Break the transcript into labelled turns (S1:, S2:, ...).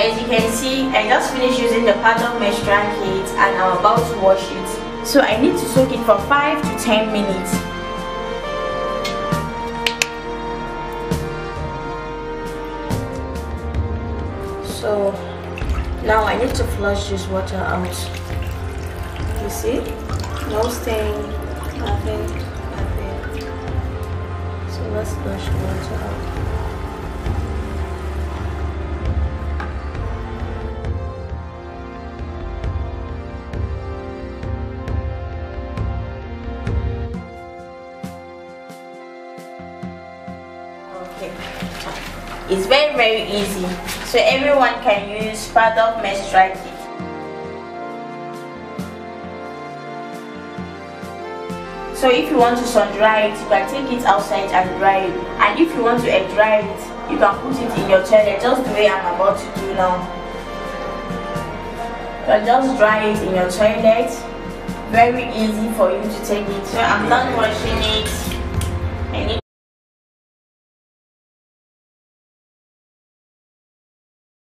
S1: as you can see I just finished using the Pad-Up mesh dry kit and I'm about to wash it. So I need to soak it for 5 to 10 minutes. So now I need to flush this water out. You see? No stain. Nothing nothing so let's flush the water out Okay. It's very very easy. So everyone can use menstrual kit. So if you want to sun dry it, you can take it outside and dry it. And if you want to air dry it, you can put it in your toilet just the way I'm about to do now. You just dry it in your toilet. Very easy for you to take it. So I'm done washing it.